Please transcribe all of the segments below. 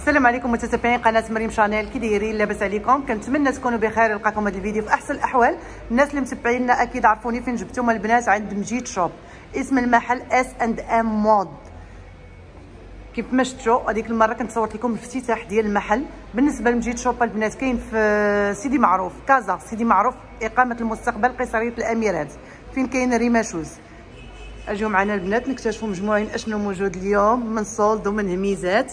السلام عليكم متتبعين قناة مريم شانيل. كي دايرين لاباس عليكم. كنتمنى تكونوا بخير نلقاكم هذا الفيديو في أحسن الأحوال. الناس اللي متبعينا أكيد عرفوني فين جبتهم البنات عند مجيد شوب. اسم المحل اس اند ام مود كيف ما شفتوا هذيك المرة كنت صورت لكم الافتتاح ديال المحل. بالنسبة لمجيد شوب البنات كاين في سيدي معروف كازا سيدي معروف إقامة المستقبل قيصريه الأميرات. فين كاين ريما شوز؟ أجيو معنا البنات نكتشفوا مجموعين أشنو موجود اليوم من solde ومن هميزات.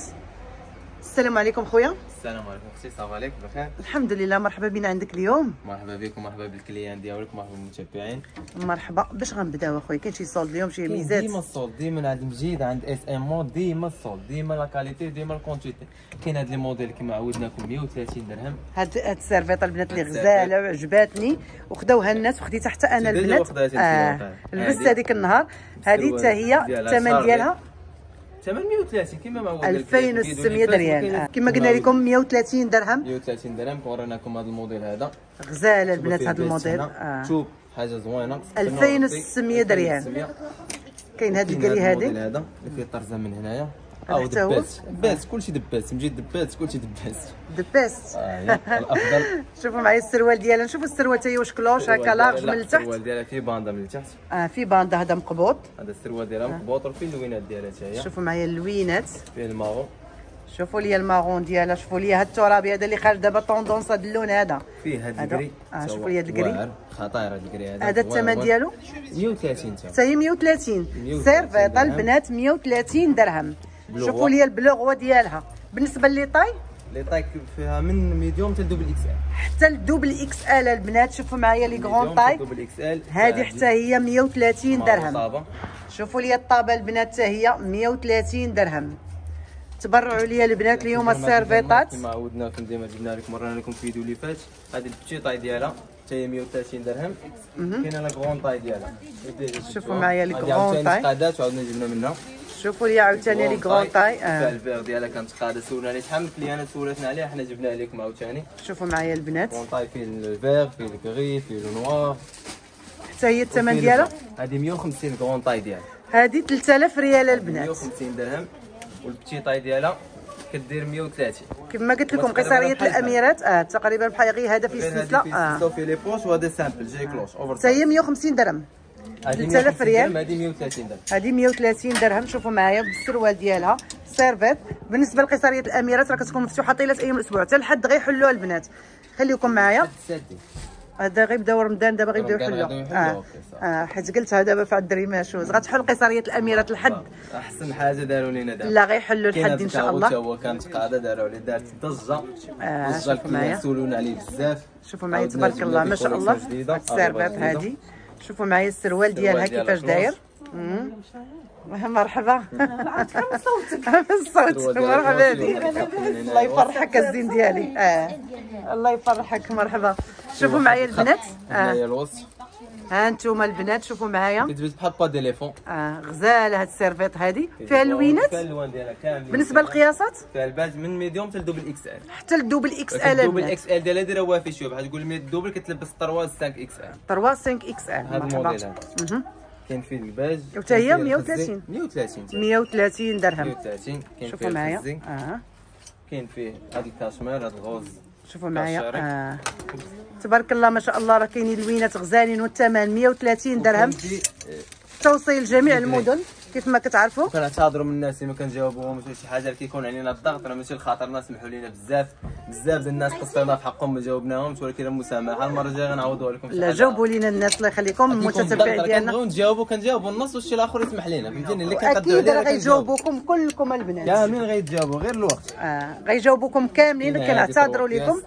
السلام عليكم خويا. السلام عليكم أختي ça va عليك بخير؟ الحمد لله مرحبا بنا عندك اليوم. مرحبا بكم مرحبا بال clients ديالك مرحبا بالمتابعين. مرحبا. باش غنبداو أخويا؟ كاين شي solde اليوم شي هميزات؟ ديما ال solde ديما عند مجيد عند اس ام مود ديما ال solde ديما la qualité ديما la quantité كاين هاد le modèle كما عودناكم 130 درهم. هاد هاد السيرفيطة البنات اللي غزالة وعجباتني. وخداوها الناس وخديتها حتى أنا البنات. انتي لبست. هذيك النهار. هذه حتى هي الثمن. ديالها. 830 كما ما عودنا 2600 ريال آه. كما قلنا لكم 130 درهم. 130 درهم وريناكم هذا الموديل هذا. شوفوا البنات هذا الموديل. آه. شوف حاجة زوينة. 2600 ريال. 2600. كاين هاد كاين ال gris هذا هذا اللي فيه طرزة من هنايا. هذا أو؟ dépasse. dépasse كلشي dépasse. مجيد dépasse كلشي dépasse. آه، يا. الأفضل. شوفوا معايا السروال ديالها. نشوفوا السروال حتى هي واش cloche هكا large من التحت السروال ديالها فيه باندا من التحت آه في باندا هذا مقبوض هذا السروال ديالها مقبوط. وفيه اللوينات ديالها حتى هي. شوفوا معايا اللوينات. فيه الماغو شوفوا لي ال marron ديالها. شوفوا لي هاد الترابي هذا اللي خارج دابا tendance هاد اللون هذا. فيه هاد هذا. ال gris آه، تا شوفوا لي هاد ال gris. خطير هاد ال gris هذا. هذا الثمن. ديالو؟ 130 تا. حتى هي 130 130 سيرفيطه. البنات 130 درهم. شوفوا لي ال bleu roi ديالها. بالنسبة les tailles les tailles فيها من medium حتى double XL. حتى الـ double XL البنات. شوفوا معايا les grandes tailles. هذه حتى هي 130 درهم. شوفوا لي الطابة البنات حتى هي 130 درهم. تبرعوا لي البنات اليوم السيرفيطات. كما عودناكم ديما جبنا لكم ورينا لكم فيديو اللي فات. هذه ال petite taille ديالها حتى هي 130 درهم. كاينة la grande taille ديالها. شوفوا معايا لي غرون عاوتاني طاي. وعاودنا جبنا منها. شوفوا لي عاوتاني les grandes tailles. آه. الفيغ ديالها كانت قاده سولنا عليه شحال من clientات سولتنا عليها حنا جبناها لكم عاوتاني. شوفوا معايا البنات. grande taille فيه الفيغ فيه ال gris فيه le noir حتى هي الثمن ديالها؟ هذه 150 grande taille ديالها. هذه 3000 ريال البنات. 150 درهم وال petite taille ديالها كدير 130 كما قلت لكم بحال. الأميرات. آه تقريبا بحال غير هذا في السلسلة. في آه. وفيه les poches وهذا simple جاي cloche اوفر حتى هي 150 درهم. 3000 ريال. هذه 130 درهم. هذه 130 درهم شوفوا معايا بالسروال ديالها. سيرفيت. بالنسبة لقيصريه الأميرات راه كتكون مفتوحة طيلة أيام الأسبوع. حتى الحد غيحلوها البنات. خليكم معايا. هذا غيبداو رمضان دابا غيبداو يحلوا يحلوا، آه. حيت قلتها دابا في الدري ماشوز غتحل قيصريه الأميرات الحد أحسن حاجة داروا لنا دابا. لا غيحلوا الحد إن شاء الله. هو كانت قاعدة داروا لي دارت ضجة. آه، ضجة شوفوا الكليان معايا. سولونا عليه بزاف. شوفوا معايا تبارك الله ما شاء الله. السيرفات. هذه. شوفوا معايا السروال ديالها كيفاش. داير. مم. مرحبا. الصوت السروال ديالها مرحبا بك. الله. يفرحك الزين ديالي. آه. الله يفرحك. مرحبا. شوفوا معايا البنات. آه. هنايا الوسط ها أنتم البنات شوفوا معايا. كتبت بحال با تليفون آه غزاله هاد السيرفيط هادي. فيها اللوينات. فيها اللوان ديالها كاملين. بالنسبة للقياسات؟ فيها الباج من medium حتى ل double XL. حتى ال double XL الدوبل إكس آل ديالها دايرة وافي شوية. بحال تقول لي الدوبل كتلبس 3 5 XL. 3 5 إكس آل. هذا الموديل هذا. كاين فيه الباج. وتا هي كاين فيه 130. الخزي. 130 130 درهم. 130 كاين شوفوا فيه معايا. آه. كاين فيه هذا الكاشمير هذا الغوز. شوفوا معايا. آه. تبارك الله ما شاء الله راه كاينين لوينات غزالين والثمن 130 درهم وكنجي- توصيل جميع. المدن كيف ما كتعرفوا. كنعتذروا من الناس اللي ما كنجاوبوهمش ولا شي حاجة اللي كيكون علينا الضغط راه ماشي الخاطرنا سمحوا لينا بزاف بزاف ديال الناس قصرنا في حقهم ما جاوبناهمش ولكن المسامحه المرة الجاية غنعوضوا لكم لا. جاوبوا لينا الناس الله يخليكم المتتبع ديالنا كنبغيو نجاوبوا كنجاوبوا النص والشي الآخر يسمح لنا فهمتيني؟ اللي كنقدروا أكيد راه. غيجاوبوكم كلكم البنات. كاملين غيتجاوبوا غير الوقت. آه غيجاوبوكم كاملين كنعتذروا لكم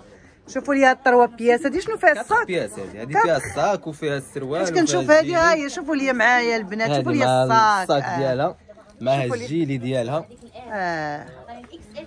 شوفوا لي هاد ال trois pièces هادي شنو فيها ال sac pièce هذه quatre. فيها ال sac وفيها السروال حيت كنشوف هادي. ها هي شوفوا لي معايا البنات شوفوا لي مع ال sac ال sac. ديالها لي. الجيلي ديالها آه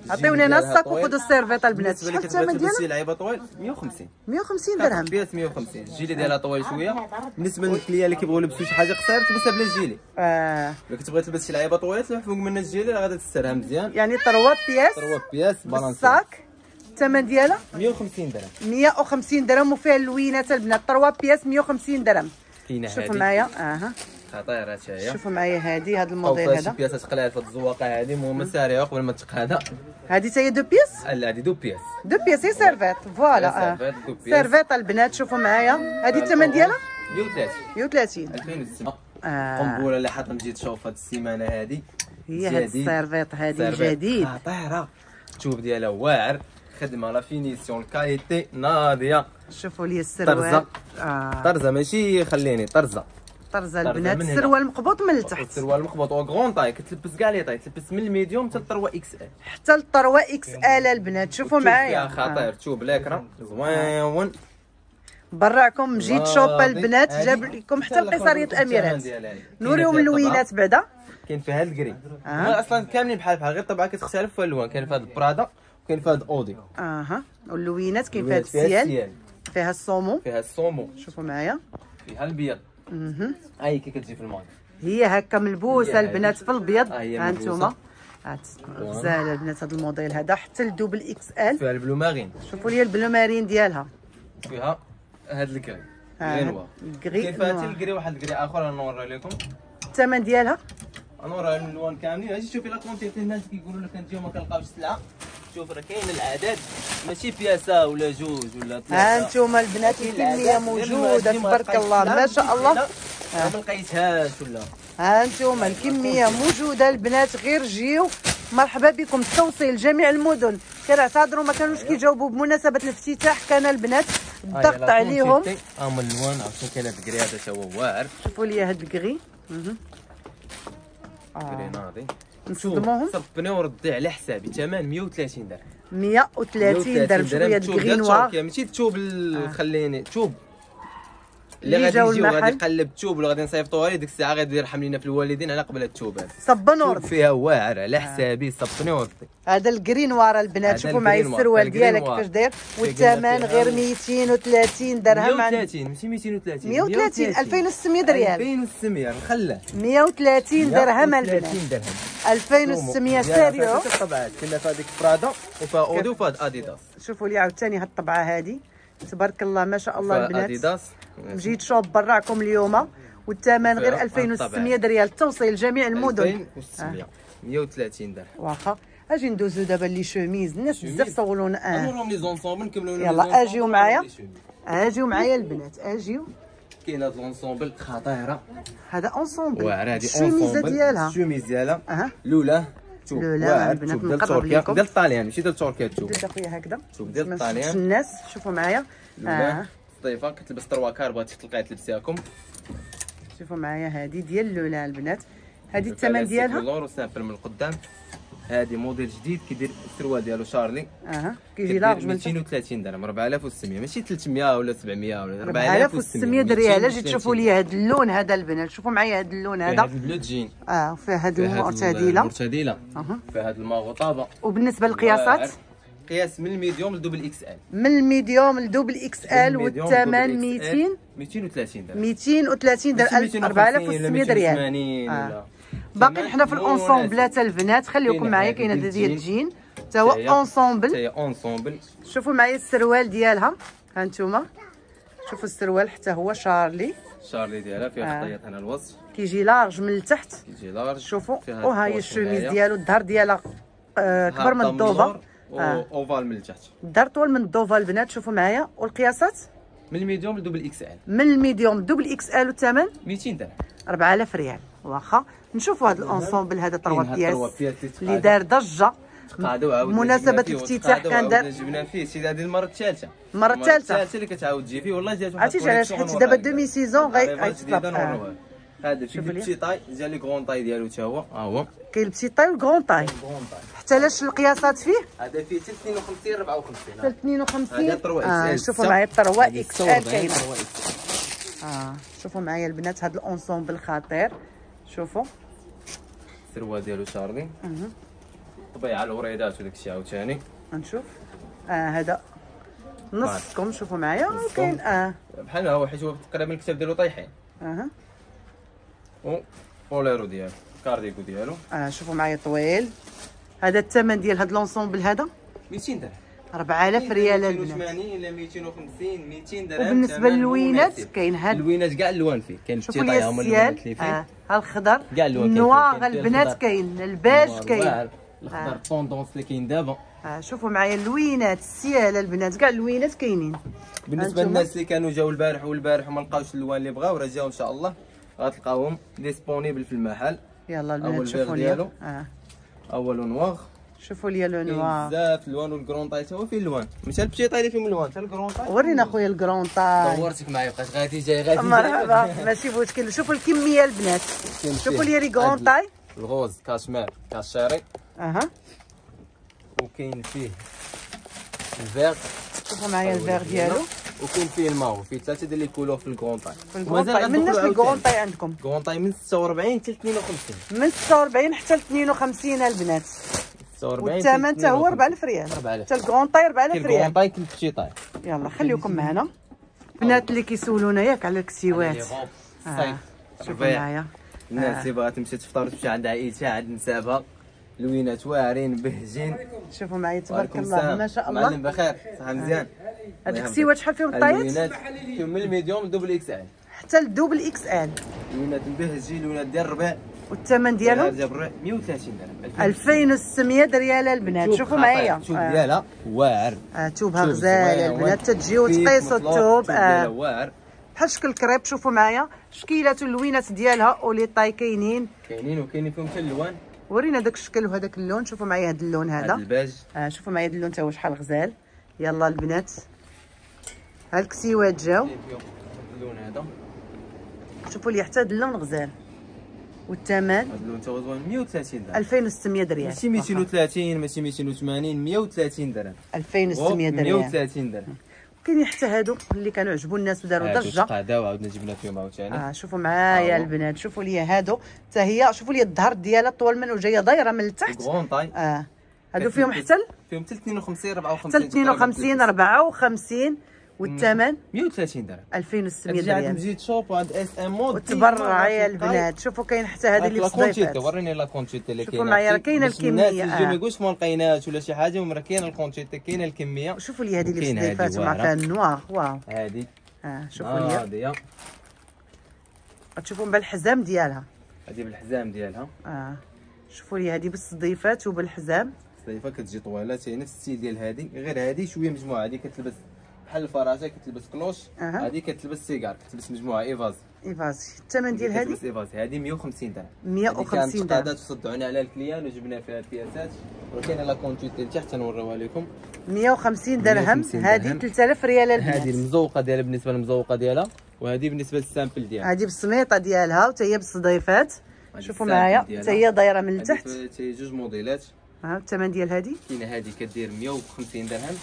عطيوني أنا ال sac وخذوا السيرفيط البنات شحال الثمن ديالها لعيبه طويل 150 150 درهم pièces 150 ال gilet ديالها طويل شوية بالنسبة لل clientes اللي كيبغيو يلبسوا شي حاجة قصيره تلبسها بلا الجيلي آه الا كتبغي تلبس شي لعيبه طويله تلوح فوق من الجيلي راه غادي تسترها مزيان يعني trois pièces 3 pièces بالانسي الصاك الثمن ديالها؟ 150 درهم. 150 درهم. وفيها اللوينات البنات. طروا بياس 150 درهم. كاينة هذه معايا. أها. خطيرة حتى هي. شوفوا معايا هذه هذا الموديل شي هذا. بياسه تقلال في الزواقة هذه المهم سارعه قبل ما تقهدها هذه حتى هي دو بيس لا هذه دو بياس. دو بيس هي سيرفيت. فوالا. آه. سيرفيت،. سيرفيت البنات. شوفوا معايا. هذه الثمن ديالها؟ 130 130 2006 آه. قنبوله اللي حاط نجي تشوف هاد السيمانة هذه هي هاد جديد. السيرفيت هذه جديد خطيرة. الثوب ديالها واعر. خدمة لا فينيسيون الكاليتي ناضيه شوفوا لي السروال طرزة. آه. طرزة ماشي خليني. طرزة. طرزة البنات. السروال مقبوط من التحت. السروال مخبوط أو غون طاي كتلبس كاع لي طاي تلبس من الميديوم حتى الطروه إكس آل. حتى الطروه إكس آل البنات. شوفوا معايا. خطير. تشوف الاكرا زوين. براعكم جيت شوب واضح. البنات جاب لكم حتى الأخرى الاميرات. نوريهم اللوينات بعدا. كاين فيها الكري آه. أصلا كاملين بحال بحال غير الطبعه كتختلف في الالوان كاين في هاد برادا وكاين في هاد اودي أها. واللوينات كاين فيها فيها السيال. فيها الصومو. فيها الصومو. شوفوا معايا. فيها البيض. مهم. هاي كي كتجي في الماضي هي هكا ملبوسة هي البنات. في الابيض آه، هي ها. أنتم هات غزاله البنات هذا الموديل هذا. حتى الدوبل إكس ال. فيها البلو مارين. شوفوا لي البلو مارين ديالها. فيها هاد ال gris. آه، غير كاين فيها حتى. ال gris واحد ال gris آخر. نوري لكم. الثمن ديالها. نورا الالوان كاملين. أجي شوفي la quantité الناس كيقولوا لك أنت ما كنلقاوش السلعه شوف راه كاين الأعداد. ماشي pièce ولا جوج ولا ثلاثة. ها أنتم البنات الكميه موجودة تبارك الله ما شاء الله. ما لقيتهاش ولا. ها أنتم الكمية موجودة البنات غير جيو. مرحبا بكم التوصيل جميع المدن. كنعتذروا ما كانوش كيجاوبوا بمناسبة الافتتاح كان البنات الضغط عليهم. اما الالوان عرفتي كاين هاد الكري هذا تا هو واعر شوفوا لي هاد الكري. مهم. نصدموهم؟ صبني وردي على حسابي ثمن 130 درهم. 130 درهم الكري ديال نوار تركيا ماشي تشوب ال- خليني تشوب اللي اللي غادي جاو يجيو المحل. غادي يقلب تشوب ولا غادي نصيفطوها ليه ديك الساعة غادي يرحم لينا في الوالدين على قبل التشوب هذا صبا نور فيها واعر على حسابي صبني وردي هذا الجرين نوار البنات. شوفوا معايا. السروال نوار. كيفاش داير. والثمن غير 230 درهم. عن 130 ماشي 230 130 2600 ريال. 2600 نخلى 130 درهم 130 البنات درهم. 2600 ساريو الطبعات كنا في هذيك برادا وفيها اودي وفيها اديداس شوفوا لي عاوتاني هاد الطبعة هذه تبارك الله ما شاء الله البنات. جيت شوب براكم اليوم. والثمن غير فيها 2600 ريال توصيل جميع المدن. 2600 130 درهم. واخا. أجي ندوزو دابا لي شوميز. الناس بزاف. صولونا آه نورهم لي زونسومبل نكملوا لهم يلا، أجيو معايا. أجيو معايا البنات. أجيو. كاين هاد لونسومبل خطيره هذا اونسومبل واعر هادي الشوميزه ديالها. الشوميز ديالها. أها. لولا شوف واعر البنات شوف ديال تركيا. ديال الطاليان ماشي ديال تركيا تشوف. دوز أخويا هكذا. شوف ديال الطاليان الناس شوفوا معايا. آه. كتلبس تروا كار بغيتي تلقاي تلبسيها شوفوا معايا هذه ديال لولا البنات. هذه الثمن ديالها؟ لور و simple من القدام. هادي موديل جديد كيدير السروال ديالو شارلي. أها كيجي large من تحت 230 درهم 4600 ماشي 300 ولا 700 ولا 4600 ريال أجي تشوفوا لي هذا اللون هذا البنات؟ شوفوا معايا هذا اللون هذا. هذا ال bleu jean آه وفيه هذه فيه هاد المعتدلة. المرتدله أها. في هاد المغطابه وبالنسبة للقياسات؟ قياس من ال medium ل double XL. من ال medium ل double XL والثمن ل double XL 200 230 درهم. 230 درهم. 4600 ريال 280 آه. ولا باقي حنا في ثمن ال ensemble ات البنات خليكم معايا هذه كاين هذا ديال الجين. تا هو ensemble هي ensemble شوفوا معايا السروال ديالها. ها أنتم شوفوا السروال حتى هو شارلي. شارلي ديالها آه. فيها خطيات هنا الوسط كيجي large من التحت. يجي large. شوفوا. وها هي الشوميز. ديالو الظهر ديالها آه كبر من اللور آه. و ovale من التحت. الظهر طول من الضوفه البنات. شوفوا معايا. والقياسات؟ من ال medium ل double XL. من ال medium double XL والثمن؟ 200 درهم. 4000 ريال. واخا. نشوفوا هذا ال ensemble هذا trois pièces اللي دار ضجة. فيه الافتتاح كان دار- جبنا فيه. سي هذه المرة الثالثة. المرة الثالثة. الثالثة اللي كتعاود تجي فيه. والله جات عرفتي علاش؟ حيت دابا demi. saison غي- عريضة غيتصلب جديدة آه. نوريها لك. هذا في. petite taille جا لي grande taille ديالو تا هو. ها هو. كاين ال petite taille وال grande taille حتى لاش القياسات فيه؟ هذا فيه حتى 52 54 حتى 52 هذا ال trois آه XL شوفوا معايا ال trois XL كاينة. آه شوفوا معايا البنات هذا ال ensemble خطير. شوفوا. السروال ديالو شارلي. طبيعة الوريدات وداك الشيء عاوتاني. نشوف آه هذا. نصكم شوفوا معايا. كاين آه. بحال هو حيت هو تقريبا الكتاف ديالو طايحين. أها. و boléro ديالو كارديكو ديالو. آه شوفوا معايا طويل. هذا الثمن ديال هذا l'ensemble هذا. 200 درهم. 4000 ريال البنات 280 إلى 250 200 درهم وبالنسبة للوينات. كاين هاد اللوينات كاع الالوان فيه كاين لي هما السيال اللي فيه. آه ها الخضر. كاع. ال noir البنات الخضر. كاين الباج كاين. الواعر، الاخضر tendance اللي كاين دابا. آه شوفوا معايا اللوينات السيال البنات كاع اللوينات كاينين. بالنسبة. للناس اللي كانوا جاو البارح والبارح وما لقاوش اللوان اللي بغاو راه جاو إن شاء الله. غتلقاوهم disponible في المحل. يلا البنات شوفوا لي ديالو. آه. أو le noir. شوفوا لي le noir. بزاف الوان وال grande taille حتى هو فيه الوان. ماشي البشي طاي اللي فيهم الوان. حتى ال grande taille. ورينا خويا ال grande taille. دورتك معايا بقيت غادي جاي غادي جاي. مرحبا. ماشي مشكل شوفوا الكمية البنات. شوفوا فيه لي ري grande هاد taille. ال rose cachemire كاشيري أها. وكاين فيه الفيغ شوفوا معايا الفيغ ديالو. وكاين فيه الماو فيه ثلاثة ديال les couleurs في ال grande taille. في ال grande taille. من الناس اللي grande taille عندكم. grande taille من 46 حتى 52 من 46 حتى ل 52 البنات. 46 والثمن حتى هو 4000 ريال. 4000 حتى ال grande taille 4000 كاين grande ريال. taille كاين بشي طاي يلا خليكم معنا. بنات اللي كيسولونا ياك على الكسيوات. الصيف آه. شوفوا الربيع معايا. الناس اللي بغات تمشي تفطر تمشي عند عائلتها عند نسابها. لوينات واعرين بهجين. شوفوا معايا تبارك الله. ما شاء معلم الله بخير صحة مزيان. هاد الكسيوات شحال فيهم ال taille ات فيهم من ال medium double XL. حتى ال double X L. لوينات مبهجين لوينات ديال الربيع والثمن ديالهم؟ الربيع 130 درهم 2600 ريال البنات. شوف شوفوا. معايا. آه. ديالها واعر. شوف غزال. البنات تجيو كيف تقيسوا ديالها آه. واعر. بحال شكل الكريب شوفوا معايا. شكيلات اللوينات ديالها و les tailles كاينين. كاينين وكاينين فيهم حتى اللوان. ورينا داك الشكل وهذاك اللون. شوفوا معايا هذا اللون هذا. الباج. آه شوفوا معايا هذا اللون تا هو شحال غزال. يلا البنات. ها الكسيوات جاو. اللون هذا. شوفوا لي حتى هذا اللون غزال. والثمن هذا اللون تا هو زوين 130 درهم. 2600 ريال ماشي 230 ماشي 280 130 درهم. 2600 ريال 130 درهم. كاينين حتى هادو اللي كانوا عجبوا الناس وداروا ضجة. قاعدة وعاودنا جبنا فيهم عاوتاني. آه شوفوا معايا آه. البنات شوفوا لي هادو. حتى هي شوفوا لي الظهر ديالها طول من وجايه دايرة من التحت. آه. هادو فيهم حتى فيهم حتى 52 54 حتى ل 52 54 والثمن؟ 130 درهم. 2600 تجي عند مجيد شوب وعند SM Mode وتبرع يا البنات شوفوا كاين حتى هذا اللي في الصديفات وريني la quantité اللي شوفوا كاينة. معايا راه كاينة باش الناس اللي الكميه ما آه. يقولش ما لقيناش ولا شي حاجة ولكن ال quantité كاينة الكمية. شوفوا لي هذه اللي في ومع واعرة. فيها ال noir واو. هذه. آه شوفوا لي. هذه. غتشوفوا بالحزام ديالها. هذه بالحزام ديالها. آه. شوفوا لي هذه بالصديفات وبالحزام. صيفه كتجي طويله هي نفس ال style ديال هذه. غير هذه شوية مجموعة هذه كتلبس بحال الفراشه كتلبس cloche. هذه كتلبس cigare كتلبس مجموعة évasé. évasé الثمن ديال هذه كتلبس évasé. هذه 150 درهم. 150 كانت درهم. تقادات وصدعوني على الكليان وجبنا فيها البياسات. وكاينة la quantité لتحت نوريوها لكم 150 درهم. 150 هذه درهم. 3000 ريال هذه البنات المزوقة ديالها بالنسبة للمزوقة ديالها وهذه بالنسبة لل simple ديالها. هذه بالسميطة ديالها وتا هي بالصديفات. هذه شوفوا معايا. حتى هي دايرة من التحت هذه فيها جوج موديلات. ها الثمن ديال هذه كاينة هذه كدير 150 درهم.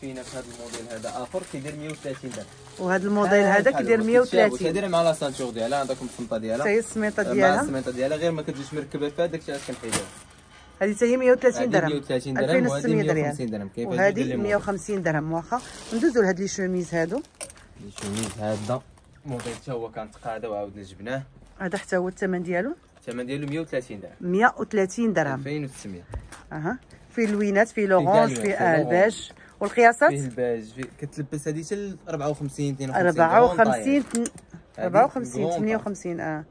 في هذا الموديل هذا. آخر كيدير 130 درهم وهذا الموديل هذا كيدير 130 كدير مع la ceinture ديالها عندكم حتى ديالها. هي السميطه مع ديالها. السميطه ديالها. غير ما كتجيش مركبة فيها داكشي علاش كنحيدها هذه حتى هي 130 هذه درهم. 130 درهم وهذه 2600 ريال 150 درهم. وهذه لي 150 درهم. واخا ندوزو لهاد les chemises هادو. موديل. الشوميز هذا موديل حتى هو كان تقاده وعاودنا جبناه. هذا حتى هو الثمن ديالو. الثمن ديالو 130 درهم. 130 درهم. 2600 أها. فيه اللوينات فيه فيه فيه الباج والقياسات؟ فيه الباج فيه كتلبس هذه حتى ل 54 52 54 هذه 54 grande 58 آه.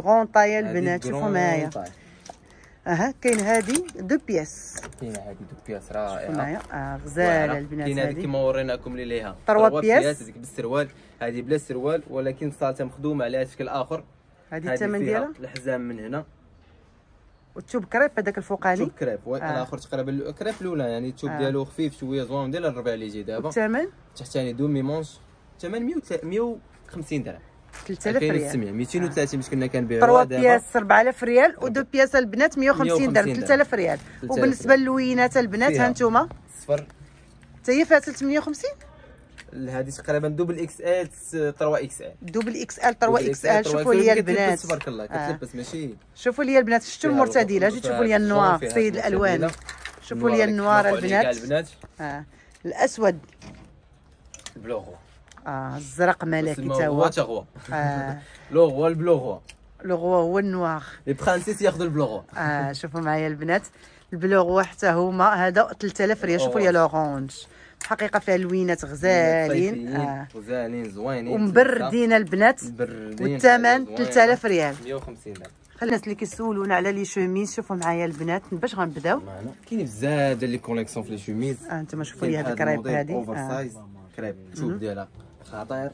grande taille البنات شوفوا معايا. أها كاين هذه deux pièces. كاينة هذه deux pièces رائعه معايا. آه غزالة البنات كاين هذه كما وريناكم اللي ليها. trois pièces. هذيك بالسروال هذه بلا سروال ولكن صارت مخدومة على شكل اخر هذه الثمن ديالها؟ الحزام من هنا. والتوب كريب هذاك الفوقاني؟ توب كريب آه. الآخر تقريبا ال- كريب الأولى يعني التوب آه. ديالو خفيف شوية زوين ديال الربع اللي يجي دابا. والثمن؟ تحتاني demi-manche ثمن 150 درهم. 3000 ريال. 2600 230 باش كنا trois دابا. pièces 4000 ريال و deux pièces البنات 150 درهم 150 3000 ريال. 3000 وبالنسبة للوينات البنات. ها أنتم صفر. حتى هي فيها 350 هذه تقريبا double XL 3 XL double XL 3 XL شوفوا لي البنات. تبارك الله آه. كتلبس ماشي. شوفوا لي البنات شفتوا جيت فيها شوفوا لي ال noir سيد الألوان. شوفوا لي ال noir البنات. آه. الأسود. ال bleu roi آه الزرق ملكي تا هو هو تا آه. le roi ال bleu roi le roi هو ال noir. les princesses ياخذوا ال bleu roi آه شوفوا معايا البنات. ال bleu roi حتى هما هذا 3000 ريال. شوفوا لي أوه. حقيقة فيها اللوينات غزالين آه. غزالين زوينين ومبردين البنات والثمن زوينة. 3000 ريال. 150 درهم خلي الناس اللي كيسولونا على les chemises شوفوا معايا البنات باش غنبداو. كاين بزاف ديال les collections في les chemises. آه أنتم شوفوا لي هاد الكريب هادي over آه. size crêpe شوف ديالها خطير.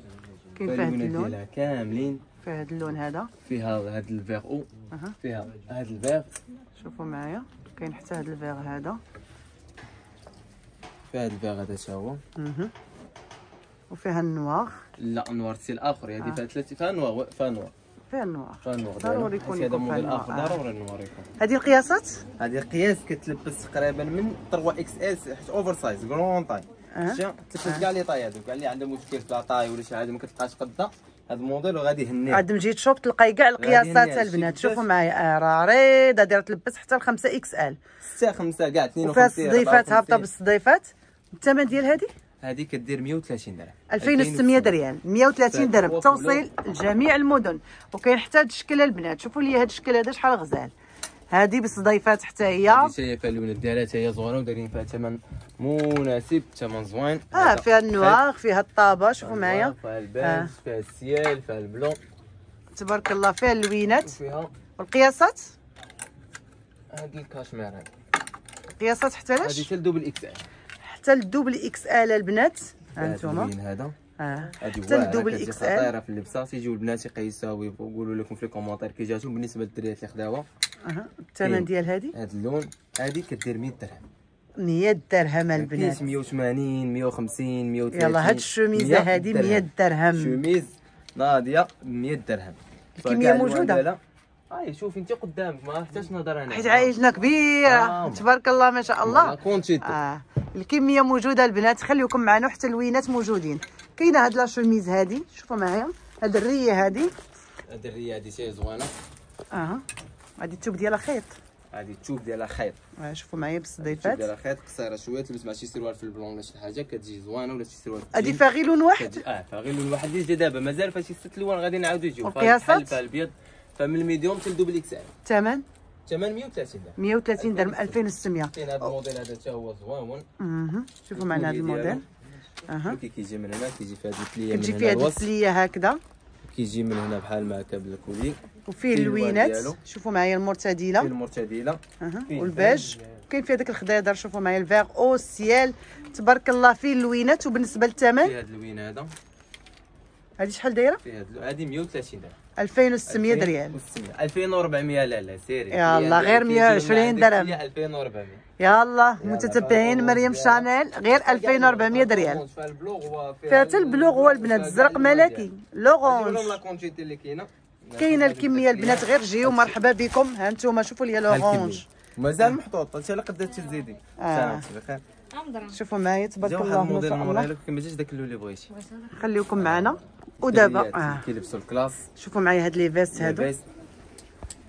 كاين فيها اللون. كاملين. فيها هاد اللون هذا. فيها هاد الفيغ أو. فيها هاد الفيغ. شوفوا معايا. كاين حتى هاد الفيغ هذا. فيها هاد الفيغ هذا تا هو. وفيها ال noir. لا noir style آخر هادي فيها ثلاثة فيها noir فيها noir فيها ال noir. فيها noir ضروري ديالها يكون هذا موديل ال noir. اخر آه. ضروري ال noir يكون. هذه القياسات؟ هذه قياس كتلبس تقريبا من 3 XS حيت oversize grande taille أه. شتي تلبس كاع les tailles هذوك كاع اللي عنده مشكل في la taille ولا شي حاجة ما كتلقاش قدها. هذا الموديل وغادي يهنيه عند مجيد شوب تلقاي كاع القياسات البنات. شوفوا معايا آه راه عريضه دايرة تلبس حتى ل 5 XL. 6 5 كاع 52 وفيها الصديفات هابطة 54. بالصديفات. الثمن ديال هذه هذه كدير 130 درهم. 2600 ريال 130 درهم. توصيل لجميع المدن. وكاين حتى هاد الشكل البنات. شوفوا لي هاد الشكل هذا شحال غزال. هذه بالصديفات حتى هي. هذه هي فيها اللونات ديالها حتى هي زوينه ودايرين فيها ثمن مناسب ثمن زوين. آه هذا فيها ال noir فيها الطابة. شوفوا معايا. فيها آه. البيج فيها ال ciel فيها ال blanc. تبارك الله فيها اللوينات. وفيها والقياسات؟ هذه الكاشمير هذه القياسات حتى هذه لاش حتى ال double XL. حتى ال double XL البنات. ها هذا. آه حتى ال double XL. خطيرة في اللبسة. تيجيو البنات يقيسوها ويقولوا لكم في ال commentaires كي جاتهم بالنسبة للدريات اللي خداوها. أها. الثمن ديال هذه هذا اللون هذه كدير 100 درهم. 100 درهم البنات. 180 150 130 يلا هاد الشوميزه 100 هذه 100 درهم. شوميز ناضية ب 100 درهم الألوان موجودة؟ ديالها- هاي شوفي انت قدامك ما احتاجش نهضر أنا. حيت عائلتنا كبيره آه. تبارك الله ما شاء الله. quantité آه. الكمية موجودة البنات خليكم معنا حتى اللوينات موجودين. كاينة هاد la chemise هادي؟ شوفوا معايا. هاد الرية هادي. هاد الرية هادي شي زوينه آه هادي التوب ديالها خيط هادي التوب ديالها خيط آه شوفوا معايا التوب بالصديفات. ديالها خيط قصيرة شوية تلبس مع شي سروال في ال blanc ولا شي حاجة كتجي زوينه ولا شي سروال هادي غير لون واحد؟ آه فغير لون واحد. اللي جا دابا؟ مازال فيها شي ست لوان غادي نعاودو يجيو. فيها والقياسات؟ الكحل فيها البيض. فمن ال médium حتى ال double XL الثمن ثمن 130 درهم. 130 درهم 2600 كاين هذا الموديل هذا حتى هو زوين أها شوفوا معنا هذا الموديل. أها. كي كيجي من هنا كيجي فيه هاد ال plié كتجي فيها هاد الوسط ال plié هكذا. كيجي من هنا بحال ما هكا بال collier وفيه فيه اللوينات. شوفوا معايا فيه المرتدله المرتدله أها. فيه والباج. كاين فيها داك الخضيضر شوفوا معايا ال vert. أو ال ciel تبارك الله فيه اللوينات. وبالنسبة للثمن. فيه هاد اللوين هذا. هذه شحال دايرة؟ فيه هادي 130 درهم. 2600 ريال 2600 2400 لا لا سيري. يلا، غير كيجي 120 من عندك درهم. هي 2400 يلا متتبعين مريم شانيل؟ غير 2400 ريال فيها حتى ال bleu roi هو البنات الزرق ملكي لا quantité اللي كاينة. الكمية البنات غير جيو مرحبا بكم. ها أنتم شوفوا لي l'orange مازال محطوط انت الا قدرتي تزيدي. آه. شوفوا معايا تبارك الله ما شاء الله. لك ما جاش داك اللي بغيتي. خليكم معنا. ودابا آه. كيلبسوا ال classe. شوفوا معايا هاد les vestes هادو. لاباس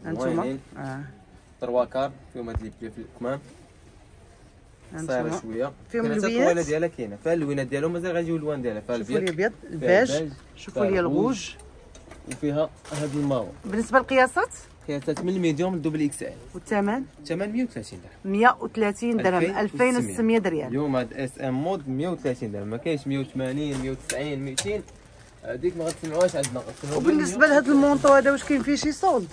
هانتوما. آه. trois quarts فيهم هاد les plis في الكمام هانتوما. شوية. فيهم؟ الكوالا ديالها كاينة. فيها اللوينات ديالهم مازال غيجيو اللوان ديالها. فيها شوفوا لي الابيض ابيض ال beige ال beige، شوفوا لي. الغوج. وفيها هاد الماو بالنسبة للقياسات؟ قياسات من ال médium لل double XL والثمن؟ ثمن 130 درهم. 130 درهم 2600 ريال. اليوم هاد اس ام مود 130 درهم. ما كاينش 180 190 200 هذيك ما غتسمعوهاش عندنا وبالنسبة لهذا ال manteau هذا واش كاين فيه شي solde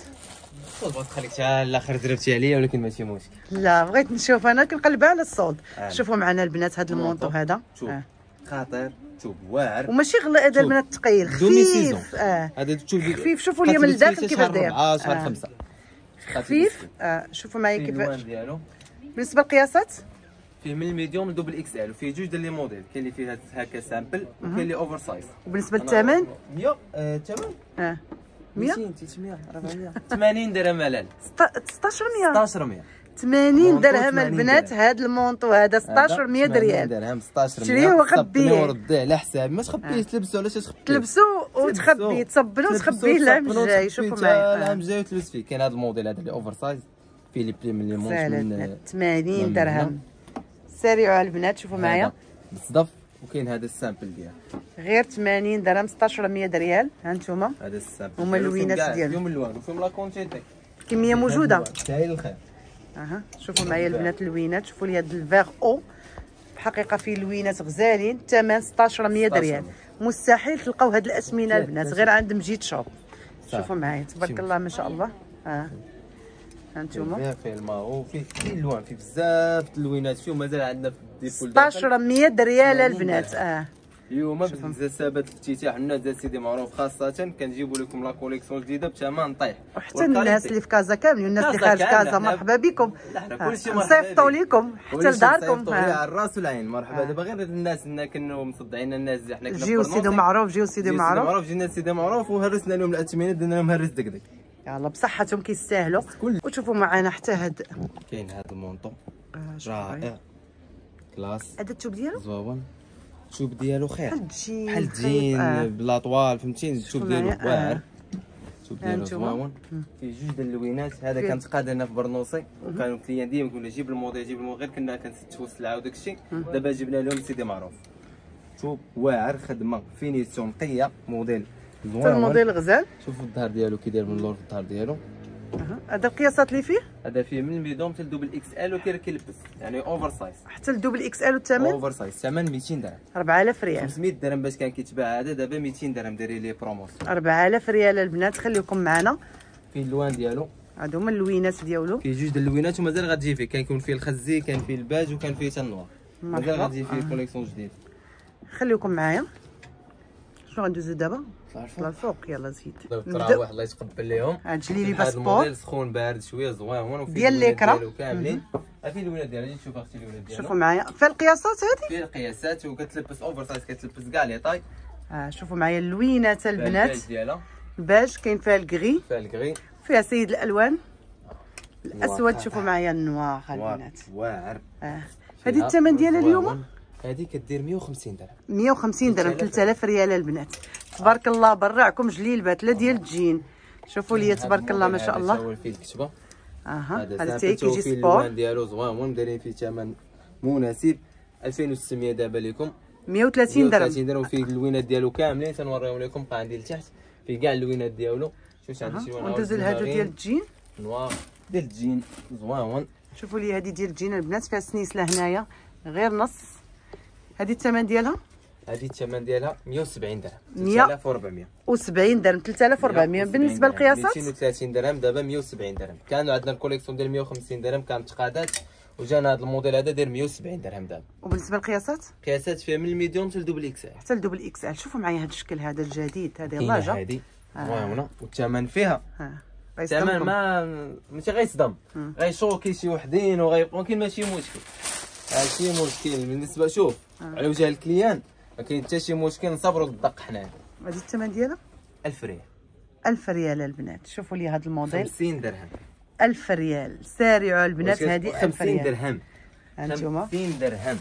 بالمليون. تخليك حتى الآخر دربتي عليا ولكن ماشي مشكل. لا بغيت نشوف أنا كنقلب على ال solde آه. شوفوا معنا البنات هذا ال manteau. هذا. شوف. آه. خاطر شوف واعر. وماشي غلا هذا. البنات saison. خفيف. آه. هذا تشوف خفيف. شوفوا لي من الداخل كيفاش داير آه شهر آه. خفيف. آه. شوفوا معايا ديالو؟ بالنسبة للقياسات؟ فيه من ال medium ل double XL وفيه جوج ديال les modèles كاين اللي فيه هكا simple وكاين اللي oversize وبالنسبه للثمن 100 آه، الثمن آه. 100 200 300 400 80 درهم ملال 1600 1600 80 manteau درهم 80 البنات. هذا ال manteau هذا 1600 ريال درهم 1600 شريه وخبيه. ورديه على حسابي ما تخبيه تلبسه ولا تخبيه؟ تلبسوا وتخبي تصبلوا وتخبيه العام الجاي. شوفوا معايا. العام آه. الجاي تلبس فيه. كاين هذا الموديل هذا اللي اوفر سايز فيه لي بلي من لي مونش سهلة من البنات 80 من درهم. على البنات شوفوا معايا. هذا بالصدف وكاين هذا السامبل ديالو. غير 80 درهم 1600 ريال ها أنتم هذا السامبل. هما. اللوينات ديالو. فيهم اللوان وفيهم لا كونتيتي كمية موجودة. تاهي الخير. أها. شوفوا معايا البنات اللوينات شوفوا لي هاد الفيغ أو. بحقيقة فيه لوينات غزالين الثمن 1600 ريال مستحيل تلقاو هاد الأسمنة البنات غير عند مجيد شوب. شوفوا معايا تبارك الله ما شاء الله. ها هانتوما فيه الماغو فيه فيه الوان فيه بزاف اللوينات فيه مازال عندنا في ال dépôt 1600 ريال البنات آه اليوم بمناسبة الافتتاح الناس ديال سيدي معروف خاصة كنجيبوا لكم la collection جديدة بثمن طيح وحتى الناس اللي في كازا كاملين والناس اللي خارج كازا مرحبا بكم آه، نصيفطوا. لكم حتى لداركم آه. على الراس والعين مرحبا آه. دابا غير الناس إننا كانوا مصدعين الناس اللي حنا كنا جيو سيدي. معروف جيو سيدي معروف جينا سيدي معروف وهرسنا لهم الاثمنه درنا لهم هرس دقدق يلا بصحتهم كيستاهلوا وشوفوا معنا حتى هاد كاين هذا ال manteau. آه،. رائع. classe. هذا التوب ديالو؟ زوين التوب ديالو خير. بحال الجين بحال الجين آه. بالاطوال فهمتيني التوب ديالو آه. واعر. التوب ديالو. زوين فيه جوج ديال اللوينات. هذا كان تقادرنا في برنوسي وكانوا clients ديما كنا جيب الموديل جيب الموديل غير كنا كنستفوا السلعه وداك الشيء. دابا جبنا لهم سيدي معروف. شوف واعر خدمة finition نقيه موديل حتى زوين الموديل غزال شوفوا الظهر ديالو كي داير من اللور في الظهر ديالو. هذا القياسات اللي فيه؟ هذا فيه من ال medium حتى ال double XL وكير كيلبس. يعني oversize حتى ال double XL والثمن؟ oversize ثمن 200 درهم. 4000 ريال. 500 درهم باش كان كيتباع هذا دابا 200 درهم دايرين ليه promotion 4000 ريال البنات خليكم معنا. فيه اللوان ديالو. هادو هما اللوينات ديالو. فيه جوج ديال اللوينات ومازال غتجي فيه. كيكون فيه الخزي كان فيه الباج وكان فيه حتى ال noir. مازال. غتجي فيه آه. كوليكسيون جديد. خليكم معايا. شنو غندوزو دابا؟ طلع طلع الفوق يلا زيد. نبداو الله يتقبل لهم هاد جليلي هذا باسبور. الموديل سخون بارد شوية زوين وفيه ديال ليكرا. ديالو كاملين. اللوينات ديالو اللي تشوف أختي اللوينات ديالو. شوفوا معايا. في القياسات هادي؟ فيه القياسات وكتلبس اوفر سايز كتلبس كاع لي طاي. آه شوفوا معايا اللوينات فيها البنات. الباج ديالها. الباج كاين فيها الكغي فيها الكغي فيها سيد الألوان. الأسود. شوفوا معايا ال noir واعر البنات. واعر آه. هذه الثمن ديالها اليوم؟ هذه كدير 150 درهم. 150 درهم 3000 ريال البنات. تبارك الله برعكم جليلبات لا ديال الجين. شوفوا لي تبارك الله ما شاء الله. هذا فيه الكتبة. أها هذا تو كيجي sport. ديالو زوين دايرين فيه ثمن مناسب. 2600 دابا لكم 130 درهم. 130 درهم. فيه اللوينات ديالو كاملين. تنوريهم لكم بقى عندي لتحت فيه كاع اللوينات ديالو. شوف عندي شي لوان وندوزو لهادو ديال ال jean. noir. ديال الجين. زوين. شوفوا لي هذه ديال الجين. البنات فيها سنيسلة هنايا. غير نص. هذه الثمن ديالها. هذه الثمن ديالها 170 درهم. 100 3400 و70 درهم 3400 بالنسبة للقياسات؟ 230 درهم دابا 170 درهم. كانوا عندنا ال collection ديال 150 درهم كانت تقادات وجانا هذا الموديل هذا داير 170 درهم دابا. وبالنسبة للقياسات؟ قياسات فيها من ال medium حتى ال double XL. حتى ال double XL. شوفوا معايا هذا الشكل هذا الجديد هذه اللاجه هذه زوينه والثمن فيها. ها الثمن. ما ماشي غيصدم مم. غيشوكي شي وحدين وغيبقى كاين ماشي مشكل. هادشي مشكل. بالنسبة شوف على وجه ال client ما كاين حتى شي مشكل نصبروا الدق حنايا هذه الثمن ديالها؟ 1000 ريال. 1000 ريال البنات. شوفوا لي هذا الموديل. 50 درهم. 1000 ريال. سارعوا البنات هذه 1000 50 ريال. درهم. هانتوما 50 درهم.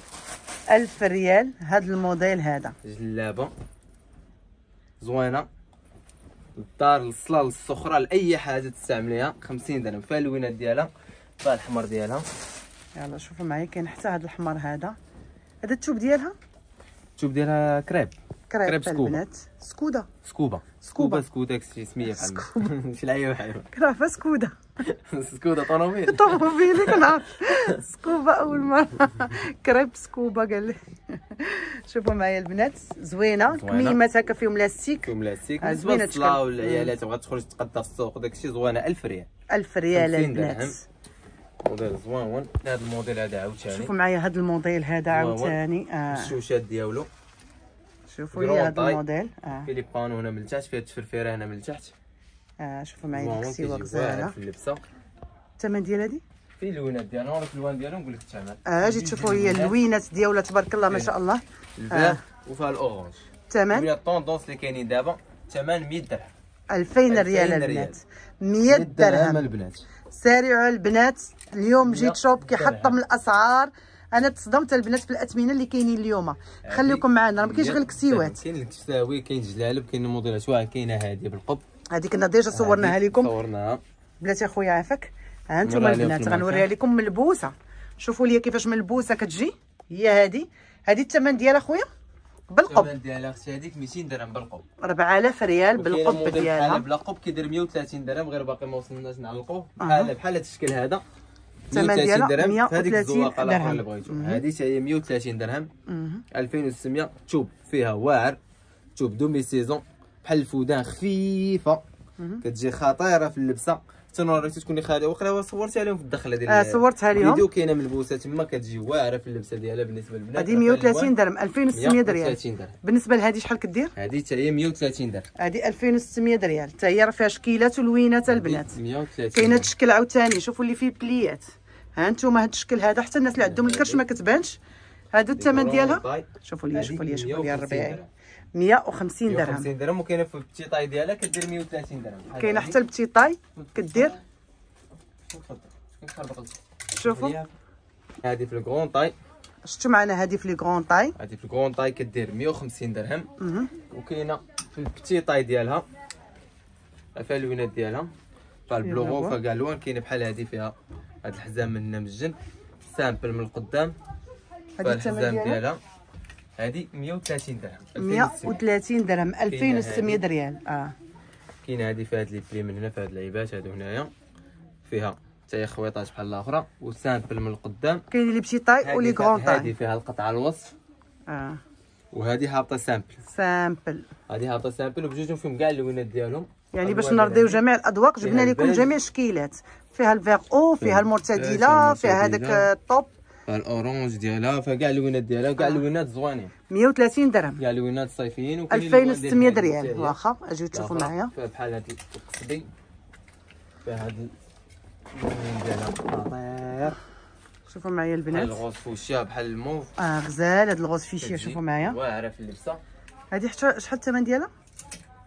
1000 ريال هذا الموديل هذا. جلابة. زوينة. للدار للصلاه للسخره لأي حاجة تستعمليها 50 درهم. فيها اللوينات ديالها؟ فيها الحمر ديالها؟ يلا شوفوا معايا كاين حتى هذا الحمر هذا. هذا التوب ديالها؟ شوف ديالها crêpe. crêpe crêpe scuba. البنات سكودا. scuba scuba. سكودا كشي سميه بحال شي لعيبة بحال كرافة سكودا. سكودا طوموبيل. طوموبيلي كنعرف سكوبا أول مرة. crêpe scuba قال لي. شوفوا معايا البنات. زوينة. كميمات هكا فيهم لاستيك. فيهم لاستيك. آه، بالنسبة للصلاة تكون. والعيالات بغات تخرج في السوق وداك الشيء زوينة. 1000 ريال. 1000 ريال 50 البنات. موديل زوين هذا الموديل هذا عاوتاني. شوفوا معايا هذا الموديل هذا. عاوتاني. آه. الشوشات ديالو. شوفوا لي هذا. الموديل. آه. فيه les panneaux هنا من التحت فيها التفرفيرة هنا من التحت آه شوفوا معايا واعر غزاله في اللبسة. الثمن ديال هذه فيه اللوينات ديالها ورا الالوان ديالهم نقول لك الثمن. آه أجي تشوفوا هي اللوينات ديالها تبارك الله ما شاء الله. الفيغ وفيها ال orange. الثمن؟ من ال tendance اللي كاينين دابا ثمن 100 درهم. 2000 ريال 2000 البنات. 100 درهم. البنات. سارعوا البنات. اليوم مجيد شوب كيحطم الأسعار. أنا تصدمت البنات بالأثمنة اللي كاينين اليوم. خليكم معنا ما كاينش غير الكسيوات. كاين الكساوي كاين جلالب كاين الموديلات واعر كاينة هذه بالقب هذه كنا déjà صورناها لكم. صورناها بلاتي اخويا عافاك. ها أنتم البنات غنوريها. لكم ملبوسه شوفوا لي كيفاش ملبوسه كتجي. هي هذه. هذه الثمن ديالها اخويا بالقب الثمن ديالها أختي هذيك 200 درهم بالقب 4000 ريال بالقب ديالها. بلا قب كيدير 130 درهم غير باقي ما وصلناش نعلقوه. بحال بحال هذا الشكل هذا. الثمن 130 ديالها درهم. في هذيك 130 الزواقه الاخرى اللي درهم. بغيتو. هذه هي 130 درهم. 2600 تشوب فيها واعر تشوب دومي سيزون. بحال الفودان خفيفة. كتجي خطيرة في اللبسة. تنوريتي تكون لي خالية. وقيلا صورتي عليهم في الدخله ديال آه، صورتها ليهم. الفيديو كاينة ملبوسه تما كتجي واعره في اللبسة ديالها بالنسبة للبنات. هذه 130 درهم. 2600 ريال 130 درهم. بالنسبة لهذه شحال كدير؟ هذه حتى هي 130 درهم. هذه 2600 ريال حتى هي راه فيها شكيلات ولوينات البنات. 130 كاين هذا درهم. الشكل عاوتاني. شوفوا اللي فيه بليات ها أنتم هذا الشكل هذا حتى الناس اللي عندهم الكرش ما كتبانش هادو الثمن ديالها. شوفوا لي شوفوا لي شوفوا لي 150 الربيعي درهم. 150 درهم 150 درهم وكاينة في البتي طاي ديالها كدير 130 درهم كاينة. حتى البتي طاي كدير. شوفوا هذه في الكرون طاي شفتوا معنا هذه في لي كرون طاي هذه في الكرون طاي كدير 150 درهم. وكاينة في البتي طاي ديالها فيها اللوينات ديالها فيها ال bleu roi. فيها كاع اللوان كاينة بحال هذه فيها هاد الحزام من هنا من الجنب simple من القدام الثمن الحزام ديالها. هذه 130 درهم 2600. 130 درهم 2600 ريال آه. كاينة هذه فيها هاد les plis من هنا في هاد اللعيبات هادو هنايا. فيها حتى هي خويطات بحال الاخرى و simple من القدام. كاين اللي petite taille ولي هذه taille. فيها القطعة الوصف. آه. وهذه هابطة simple. simple. هذه هابطة simple وبجوجهم فيهم كاع اللوينات ديالهم. يعني باش نرضيو. جميع الأذواق جبنا لكم. جميع الشكيلات. فيها الفيغ أو فيها المرتديله فيها هذاك. الطوب. ال orange ديالها فيها كاع اللوينات ديالها وكاع اللوينات زوانين. 130 درهم. كاع اللوينات صيفيين وكاين اللوان ديال 2600 الحلال ريال. واخا. أجيو تشوفوا. معايا. بحال هذه القصدي فيها هذه ديالها خطير شوفوا معايا بحال البنات ال rose فوشيا بحال الموف. آه غزال هاد ال rose fuchsia كتجي شوفوا معايا. واعرة في اللبسة. هذه حتى شحال الثمن ديالها؟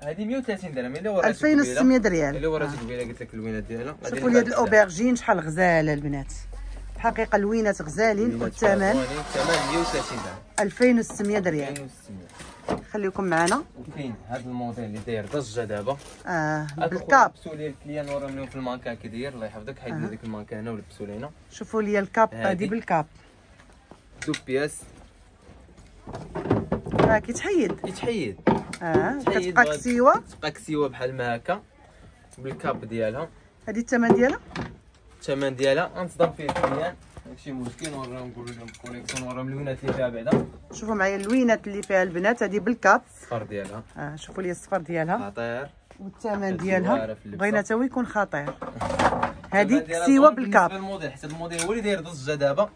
هذه 130 درهم. اللي وراتك 2600 اللي ريال وراتك قبيله قلت لك اللوينات ديالها. شوفوا لي هاد ال aubergine شحال غزالة البنات. الحقيقة اللوينات غزالين والثمن. الثمن 130 درهم. 2600 ريال 2600 خليكم معنا. وكاين هذا الموديل اللي داير ضجة دابا؟ آه بال cape لبسوا لي ال clients وراهم لهم في المانكان كي داير. الله يحفظك. حيد لي ديك المانكان هنا ولبسوا لينا. شوفوا لي ال cape. هذه بال cape. deux pièces. راه كيتحيد. يتحيد. آه كتبقى. كسيوه تبقى كسيوه بحال ما هكا بال cape ديالها. هذه الثمن ديالها. الثمن ديالها. غنصدم فيه ماشي مشكل نوريهم نقول لهم collection نوريهم اللونات اللي فيها بعدا. شوفوا معايا اللوينات اللي فيها البنات هذه بال cape. الصفر ديالها. آه شوفوا لي الصفر ديالها. خطير. والثمن ديالها. بغينا حتى هو يكون خطير. كسيوه زوين بال cape. حيت هاد الموديل هو اللي داير ضجه دابا.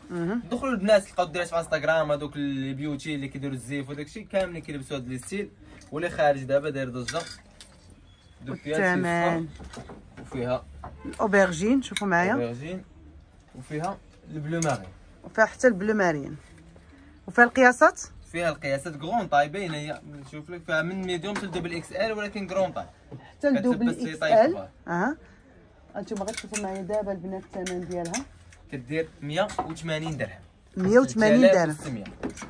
دخلوا البنات لقاو الدراري في انستغرام هذوك ال beauty اللي كيديروا الزيف وداك الشيء كاملين كيلبسوا هاد les styles. واللي خارج دابا داير فيه والثمن وفيها ال aubergine شوفوا معايا ال aubergine وفيها ال bleu marine وفيها حتى ال bleu marine وفيها القياسات فيها القياسات grande taille باينه هي نشوف لك فيها من medium حتى double XL ولكن grande taille حتى لي إكس ال. آه أنتم غتشوفوا معايا دابا البنات الثمن ديالها كدير 180 درهم 180 درهم 3600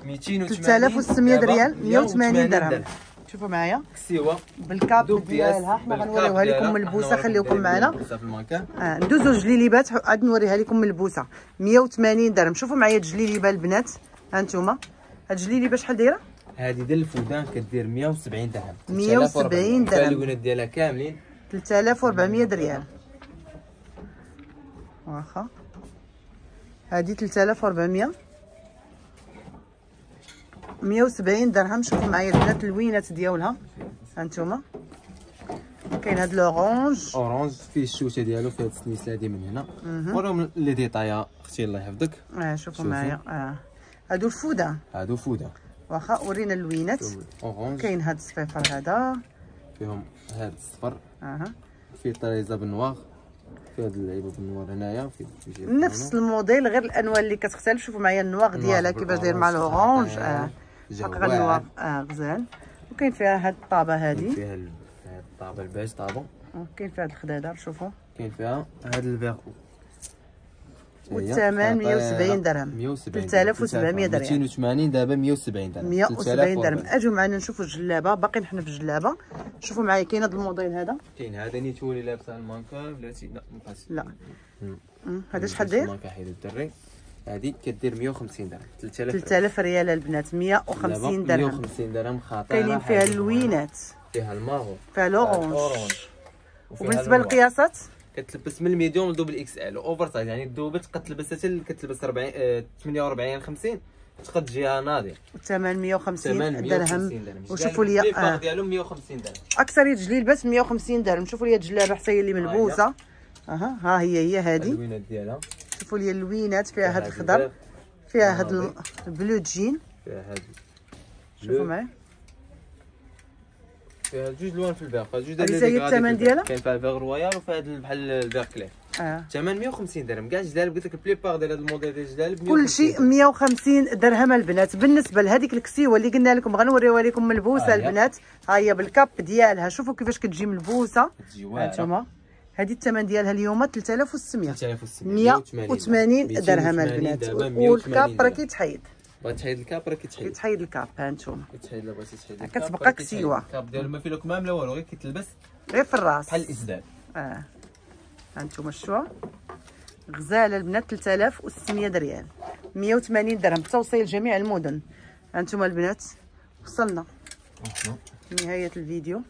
280 3600 دابا ريال 180 درهم درهم شوفوا معايا؟ كسيوه بالكاب ديالها. حنا غنوريوها. لكم نوريكم خليكم داير معنا. آه ندوزو جليليبات عاد نوريها لكم ملبوسه 180 درهم. شوفوا معايا الجليليبه البنات. ها أنتم هاد الجليليبه شحال دايرة؟ هذه ديال الفودان كدير 170 درهم. 170 درهم. الالوانات ديالها كاملين. 3400 ريال واخا. هادي 3400 170 درهم. شوفوا معايا البنات اللوينات ديالها. هانتوما كاين هاد l'orange. orange فيه الشوشة ديالو فيه هاد السنيسله هادي من هنا. وراهم les détails أختي الله يحفظك. آه شوفوا. معايا. آه. هادو الفودة. هادو فودان واخا ورينا اللوينات. كاين هاد الصفيفر هذا. فيهم هاد الصفر. أها. فيه طريزة بال noir فيه هاد اللعيبة بال noir هنايا في نفس الموديل غير الالوان اللي كتختلف. شوفوا معايا ال noir ديالها كيفاش داير مع ال orange. آه حقا ال noir. آه غزال. وكاين فيها هاد الطابة هادي. فيها الطابة الباج طابة. آه، كاين فيها هاد الخدادر شوفوا. كاين فيها هاد الفيغ والثمن 170 درهم. 170 3700 درهم. 280 دابا 170 درهم. 170 درهم. 3040. أجوا معنا نشوفوا الجلابة. باقيين حنا في الجلابة. شوفوا معايا كاين هاد الموديل هذا؟ كاين هذا نيت هو اللي لابسة المانكا بلاتي لا لا. هذا شحال داير؟ المانكا حيد الدري. هذه كدير 150 درهم. 3000 3000 ريال البنات. 150 درهم. 150 درهم خاطره كاينين فيها اللوينات. فيها الماغو. فيها وفيها وبالنسبة. للقياسات؟ كتلبس من ال medium ل double XL. oversize يعني double تقدر تلبسها حتى كتلبس 40 آه، 48 50 تقدر تجيها ناضيه الثمن 150 ثمن درهم. 150 درهم وشوفوا لي آه. ديالهم 150 درهم. أكثر جليل بس 150 درهم. شوفوا لي الجلابة حتى هي اللي ملبوسة. أها ها هي هي هذه الوينات ديالها. شوفوا لي اللوينات فيها هاد هذه الخضر. فيها هاد ناضي. ال bleu jean. فيها هاد شوفوا معايا. فيها جوج لوان في البيغ فيها جوج ديال الثمن. ديالها؟ كاين فيها ال beige royal وفيها بحال ال beige clair آه. الثمن 150 درهم. كاع الجلالب قلت لك la plupart ديال هاد الموديل ديال الجلالب كل شيء 150 درهم البنات. بالنسبة لهذيك الكسيوة اللي قلنا لكم غنوريوها لكم ملبوسه آه، البنات. ها هي بال cape ديالها. شوفوا كيفاش كتجي ملبوسه تجي واعرة. هذه الثمن ديالها اليوم 3600 3600 180 درهم البنات. وال cape راه كيتحيد. بغيت تحيد ال cape راه كيتحيد كيتحيد ال cape ها أنتم كيتحيد لا بغيتي تحيد كتبقى ال cape كيتحيد. كسيوة. ال cape ديالو ما فيه لا كمام لا والو غير كيتلبس غير في الراس. بحال الاسدال آه. ها أنتم شتوها غزالة البنات 3600 ريال 180 درهم توصيل جميع المدن. أنتم البنات وصلنا. لنهايه الفيديو.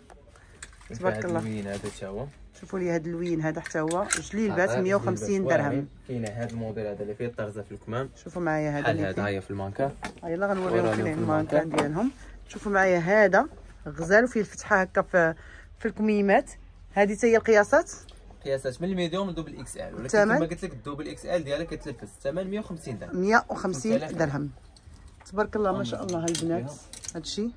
تبارك الله. هذا هو. شوفوا لي هذا اللوين هذا حتى هو. جليلبات عطاك 150 جلبات درهم. واعرين. كاين هذا الموديل هذا اللي فيه الطرزة في الكمام. شوفوا معايا هذا اللي هذا هي في المانكا. يلا غنوريهم فين في ال mannequin ال mannequin. ديالهم. شوفوا معايا هذا غزال وفيه الفتحة هكا في في الكميمات. هذه حتى هي القياسات؟ قياسات من ال medium ل double XL. ولكن؟ كما قلت لك ال double XL ديالها كتلبس الثمن 150 درهم. 150 3000 درهم. تبارك الله ما شاء الله البنات. هادشي.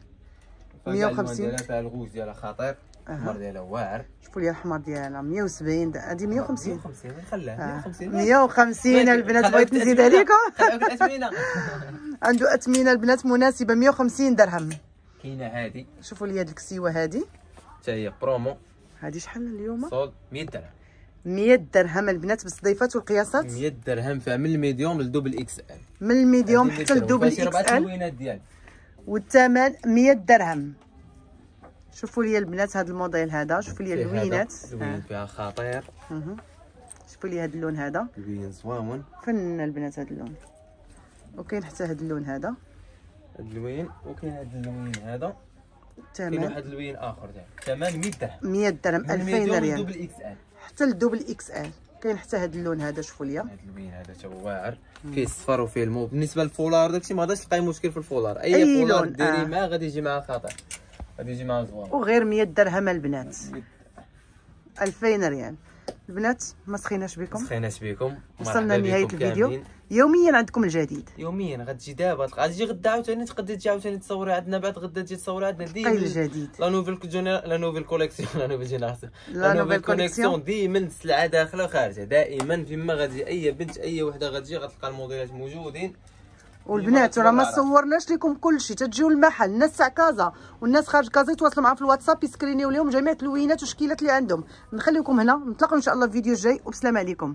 150. ديالها فيها الغوج ديالها خطير. أها. الحمر ديالها واعر شوفوا لي الحمر ديالها 170 د- هذه 150 150 نخليها آه. 150 150 البنات بغيت نزيد عليكم. عنده أثمنة البنات مناسبة 150 درهم. كاينة هذه شوفوا لي هاد الكسيوة هذه حتى هي برومو. هذه شحال اليوم؟ solde 100 درهم. 100 درهم البنات بالصديفات والقياسات. 100 درهم فيها من ال medium لل double XL. من ال medium هذه حتى 100 درهم. ال double وفيها شي XL. والثمن 100 درهم. شوفوا لي البنات هذا الموديل هذا شوفوا لي هذا. اللوينات اللوين. فيها خطير. شوفوا لي هذا اللون هذا. لوين زوامون فن البنات هذا اللون. وكاين حتى هذا اللون هذا. اللوين وكاين هاد اللوين هذا. كاين واحد اللوين آخر الثمن 100 درهم. 100 درهم من 2000 ال medium ريال. لل double XL. حتى ال double XL. كاين حتى هذا اللون هذا شوفوا لي. هاد اللوين هذا تا هو واعر. فيه الصفر وفيه الموف بالنسبة للفولار داكشي ما غاديش تلقاي مشكل في الفولار. أي, أي فولار ديري آه. معاه غادي يجي معاه خطر غادي يجي معاه زوين وغير 100 درهم البنات. 2000 ريال. البنات ما سخيناش بكم. سخيناش بكم. وصلنا لنهاية الفيديو. كاملين. يوميا عندكم الجديد. يوميا غتجي دابا غتجي غدا عاوتاني تقدري تجي عاوتاني تصوري عندنا بعد غدا تجي تصوري عندنا. ديما الجديد la nouvelle la nouvelle collection la nouvelle génération la nouvelle collection. ديما السلعه داخله وخارجه. دائما فيما غتجي أي بنت أي وحدة غتجي غتلقى الموديلات موجودين. والبنات راه ما صورناش لكم كل شيء تجيو المحل الناس تاع كازا والناس خارج كازا يتواصلوا معنا في الواتساب يسكرينيو لهم جميع التلوينات والشكيلات اللي عندهم. نخليكم هنا نتلاقاو إن شاء الله في فيديو جاي وبسلام عليكم.